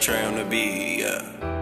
Trey on the beat, yeah.